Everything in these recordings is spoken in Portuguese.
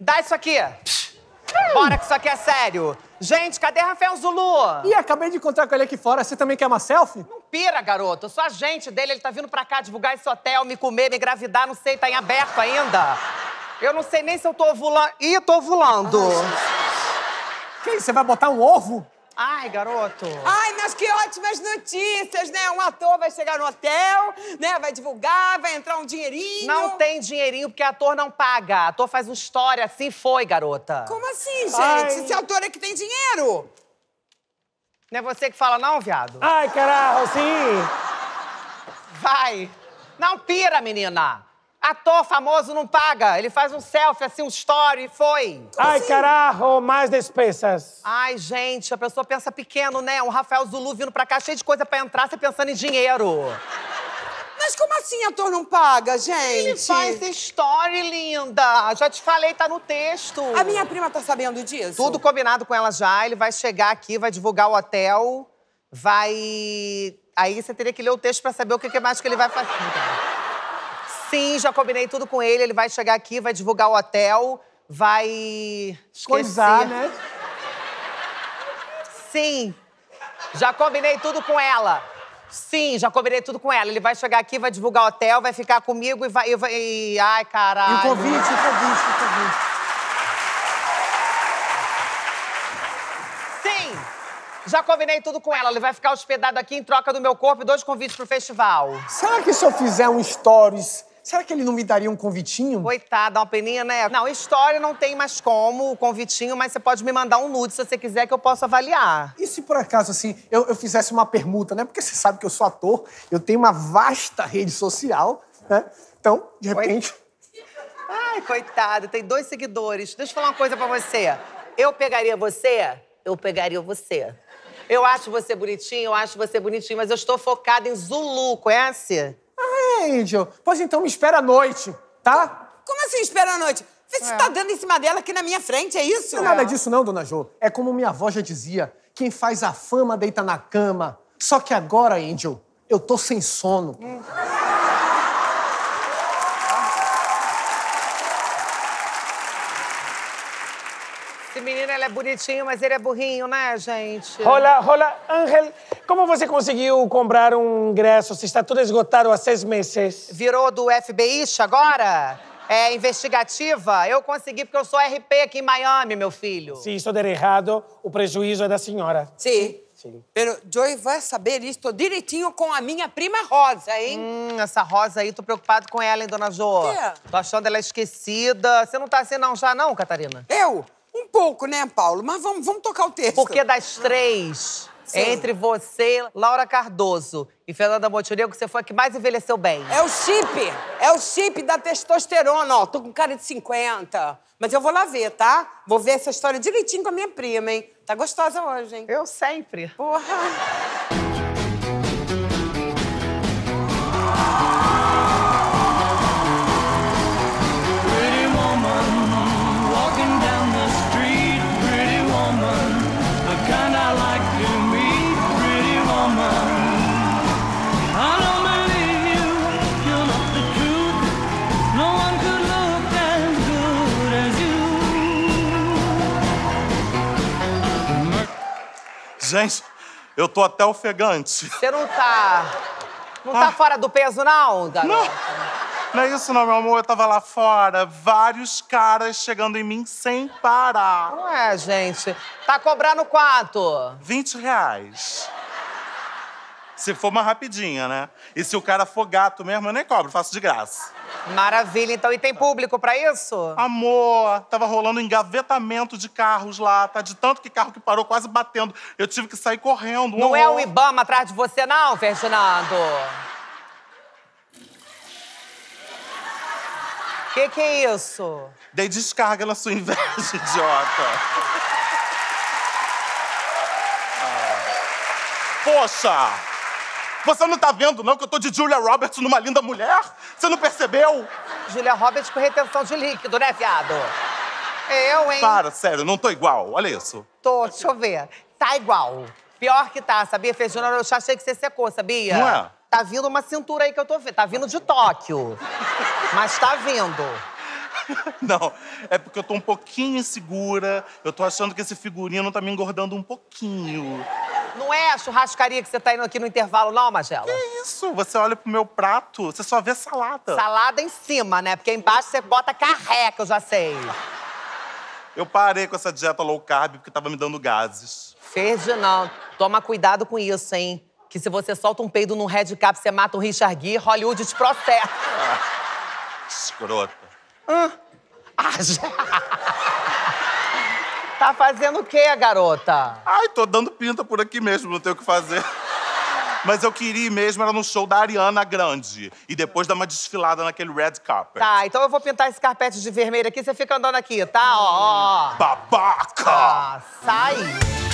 Dá isso aqui. Bora que isso aqui é sério. Gente, cadê Rafael Zulu? Ih, acabei de encontrar com ele aqui fora. Você também quer uma selfie? Não pira, garoto. Eu sou agente dele, ele tá vindo pra cá divulgar esse hotel, me comer, me engravidar, não sei, tá em aberto ainda. Eu não sei nem se eu tô ovulando. Ih, tô ovulando. Que isso, você vai botar um ovo? Ai, garoto. Ai, mas que ótimas notícias, né? Um ator vai chegar no hotel, né? Vai divulgar, vai entrar um dinheirinho. Não tem dinheirinho porque ator não paga. Ator faz uma história, assim foi, garota. Como assim, gente? Ai. Esse ator é que tem dinheiro. Não é você que fala, não, viado? Ai, carajo, sim. Vai. Não pira, menina. Ator famoso não paga. Ele faz um selfie, assim, um story e foi. Ai, carajo, mais despesas. Ai, gente, a pessoa pensa pequeno, né? Um Rafael Zulu vindo pra cá cheio de coisa pra entrar, você pensando em dinheiro. Mas como assim ator não paga, gente? Ele faz story, linda. Já te falei, tá no texto. A minha prima tá sabendo disso? Tudo combinado com ela já. Ele vai chegar aqui, vai divulgar o hotel, vai. Aí você teria que ler o texto pra saber o que que mais que ele vai fazer. Sim, já combinei tudo com ele. Ele vai chegar aqui, vai divulgar o hotel, vai. Esqueci. Coisar, né? Sim. Já combinei tudo com ela. Sim, já combinei tudo com ela. Ele vai chegar aqui, vai divulgar o hotel, vai ficar comigo e vai. E vai e- Ai, E caralho. o convite, o convite, o convite. Sim! Já combinei tudo com ela. Ele vai ficar hospedado aqui em troca do meu corpo e dois convites pro festival. Será que se eu fizer um stories, será que ele não me daria um convitinho? Coitada, uma peninha, né? Não, história não tem mais como, o convitinho, mas você pode me mandar um nude se você quiser que eu possa avaliar. E se por acaso, assim, eu, eu fizesse uma permuta, né? Porque você sabe que eu sou ator, eu tenho uma vasta rede social, né? Então, de repente. Ai, coitada, tem dois seguidores. Deixa eu falar uma coisa pra você. Eu pegaria você? Eu pegaria você. Eu acho você bonitinho, eu acho você bonitinho, mas eu estou focada em Zulu, conhece? É, Angel. Pois então me espera à noite, tá? Como assim espera a noite? Você É. tá dando em cima dela aqui na minha frente, é isso? Não é nada disso, não, dona Jo. É como minha avó já dizia: quem faz a fama deita na cama. Só que agora, Angel, eu tô sem sono. Esse menino, ele é bonitinho, mas ele é burrinho, né, gente? Olá, olá, Ángel. Como você conseguiu comprar um ingresso se está tudo esgotado há seis meses? Virou do FBI agora? É investigativa? Eu consegui porque eu sou RP aqui em Miami, meu filho. Se isso der errado, o prejuízo é da senhora. Sim. Sim. Pero Joey vai saber isso direitinho com a minha prima Rosa, hein? Hum, essa Rosa aí, tô preocupado com ela, hein, dona Jo? Por quê? Tô achando ela esquecida. Você não tá assim não já, não, Catarina? Eu? Um pouco, né, Paulo? Mas vamos, vamos tocar o texto. Porque das três, Sim. entre você, Laura Cardoso e Fernanda Montenegro, você foi a que mais envelheceu bem. É o chip. É o chip da testosterona, ó. Tô com cara de 50. Mas eu vou lá ver, tá? Vou ver essa história direitinho com a minha prima, hein? Tá gostosa hoje, hein? Eu sempre. Porra. Gente, eu tô até ofegante. Você não tá. Não tá fora do peso, não, garoto? Não. Não é isso, não, meu amor. Eu tava lá fora, vários caras chegando em mim sem parar. Não é, gente. Tá cobrando quanto? 20 reais. Se for uma rapidinha, né? E se o cara for gato mesmo, eu nem cobro, faço de graça. Maravilha, então. E tem público pra isso? Amor, tava rolando engavetamento de carros lá, tá? De tanto que carro que parou quase batendo. Eu tive que sair correndo. Não é o. Ibama atrás de você, não, Ferdinando? Que que é isso? Dei descarga na sua inveja, idiota. Ah. Poxa! Você não tá vendo, não, que eu tô de Julia Roberts numa linda mulher? Você não percebeu? Julia Roberts com retenção de líquido, né, viado? Eu, hein? Para, sério, não tô igual. Olha isso. Tô, deixa eu ver. Tá igual. Pior que tá, sabia, Ferdinando? Eu já achei que você secou, sabia? Não é? Tá vindo uma cintura aí que eu tô vendo. Tá vindo de Tóquio. Mas tá vindo. Não, é porque eu tô um pouquinho insegura. Eu tô achando que esse figurino tá me engordando um pouquinho. Não é a churrascaria que você tá indo aqui no intervalo, não, Magela? Que isso? Você olha pro meu prato, você só vê salada. Salada em cima, né? Porque embaixo você bota carreca, eu já sei. Eu parei com essa dieta low carb porque tava me dando gases. Ferdinando, toma cuidado com isso, hein? Que se você solta um peido num red cap, você mata o Richard Gere, Hollywood te processa. Escrota. Ah, já. Tá fazendo o quê, garota? Ai, tô dando pinta por aqui mesmo, não tenho o que fazer. Mas eu queria ir mesmo, era no show da Ariana Grande. E depois dar uma desfilada naquele red carpet. Tá, então eu vou pintar esse carpete de vermelho aqui, você fica andando aqui, tá? Ó, ó. Babaca! Ah, sai.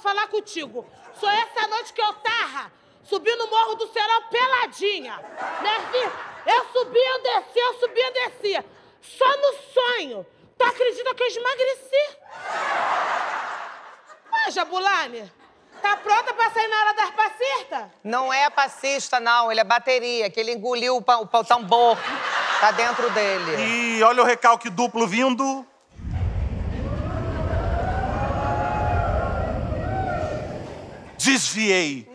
Falar contigo. Sou essa noite que eu tava subindo o Morro do Serão peladinha. Né, filha? Eu subia, eu descia, eu subia, eu descia. Só no sonho. Tu acredita que eu emagreci? Ah, Jabulani, tá pronta pra sair na hora das passistas? Não é passista, não. Ele é bateria, que ele engoliu o, pa- o, pa- o tambor. Tá dentro dele. E olha o recalque duplo vindo. Desviei.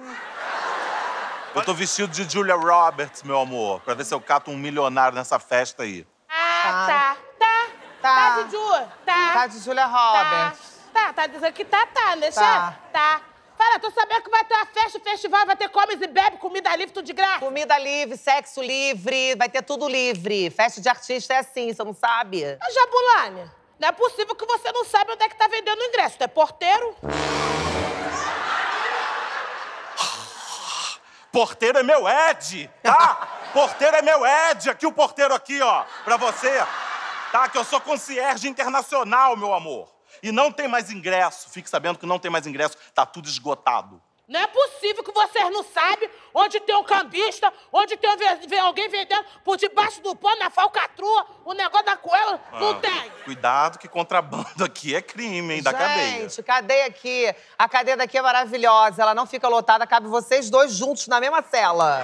Eu tô vestido de Julia Roberts, meu amor, pra ver se eu cato um milionário nessa festa aí. Ah, tá. Tá. Tá. Tá, de Ju? Tá. Tá de Julia Tá, Roberts. tá, tá dizendo que tá, tá, né, Tá. Tá. Fala, tô sabendo que vai ter uma festa, festival, vai ter comes e bebe, comida livre, tudo de graça. Comida livre, sexo livre, vai ter tudo livre. Festa de artista é assim, você não sabe? Ô, Jabulani, não é possível que você não saiba onde é que tá vendendo o ingresso. Tu é porteiro? Porteiro é meu Ed, tá? porteiro é meu Ed. Aqui o porteiro aqui, ó, pra você. Tá? Que eu sou concierge internacional, meu amor. E não tem mais ingresso. Fique sabendo que não tem mais ingresso. Tá tudo esgotado. Não é possível que vocês não sabem onde tem um cambista, onde tem alguém vendendo por debaixo do pano, na falcatrua, o negócio da coela. Não Ah, tem. Cuidado que contrabando aqui é crime, hein? Da cadeia. Gente, cadeia aqui. A cadeia daqui é maravilhosa. Ela não fica lotada, cabe vocês dois juntos na mesma cela.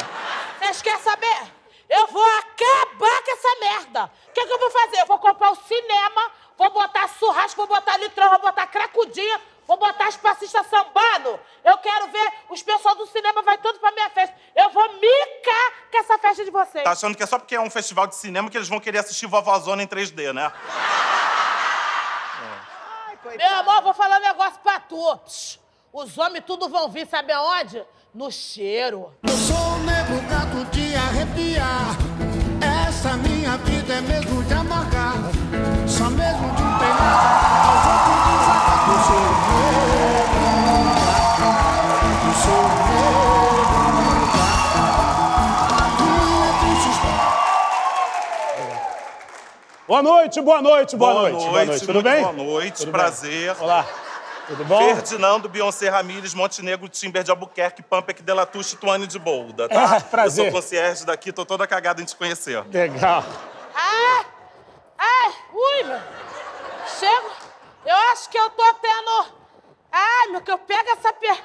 Vocês querem saber? Eu vou acabar com essa merda. O que, que eu vou fazer? Eu vou comprar o cinema, vou botar churrasco, vou botar litrão, vou botar cracudinha, vou botar as passistas sambando. Eu quero ver os pessoal do cinema, vai todos pra minha festa. Eu vou micar com essa festa de vocês. Tá achando que é só porque é um festival de cinema que eles vão querer assistir Vovozona em 3D, né? Meu amor, eu vou falar um negócio pra tu. Psh, Os homens tudo vão vir, sabe aonde? No cheiro. Eu sou um nego gato de arrepiar. Essa minha vida é mesmo de Boa noite, boa noite, boa, Boa noite. Boa noite, tudo bem? boa noite, Tudo prazer. Bem? Olá, tudo bom? Ferdinando, Beyoncé Ramírez, Montenegro, Timber de Albuquerque, Pampec, Delatuche, Tuane de Bolda, tá? É, prazer. Eu sou concierge daqui, tô toda cagada em te conhecer. Legal. Ah! Ai! Ui, meu! Chego! Eu acho que eu tô tendo. Ai, meu, que eu pego essa per.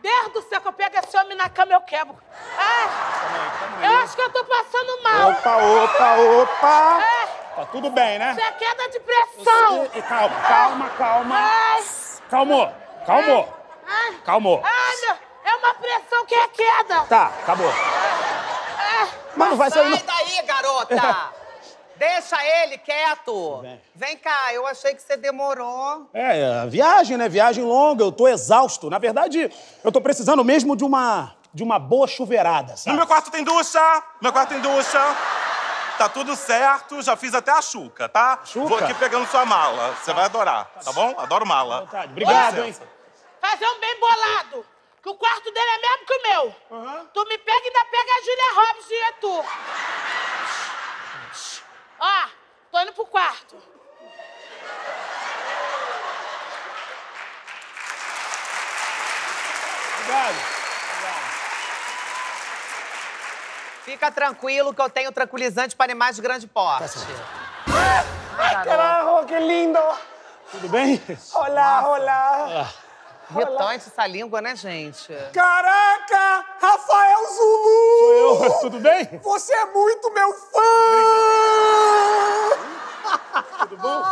Deus do céu, que eu pego esse homem na cama eu quebro. Ai! Eu acho que eu tô passando mal. Opa, opa, opa. Ai! Tá tudo bem, né? Isso é queda de pressão! E- e calma, calma, calma. Ai! Calmou, calmou, Ai! calmou. Ai, meu! É uma pressão que é queda! Tá, acabou. Ai! Mas não vai sair... Sai daí, garota! Deixa ele quieto. Vem cá, eu achei que você demorou. É, é, viagem, né? Viagem longa, eu tô exausto. Na verdade, eu tô precisando mesmo de uma, de uma boa chuveirada, No sabe? meu quarto tem ducha, meu quarto tem ducha. Tá tudo certo, já fiz até a chuca, tá? Chuca? Vou aqui pegando sua mala, você vai adorar, tá bom? Adoro mala. Vontade. Obrigado, hein? Fazer um bem bolado! Que o quarto dele é mesmo que o meu! Tu me pega e ainda pega a Julia Roberts de Etu! Ó, tô indo pro quarto. Obrigado. Fica tranquilo que eu tenho tranquilizante para animais de grande porte. Carajo, que lindo! Tudo bem? Olá, olá! Irritante essa língua, né, gente? Caraca! Rafael Zulu! Eu, tudo bem? Você é muito meu fã! Tudo bom?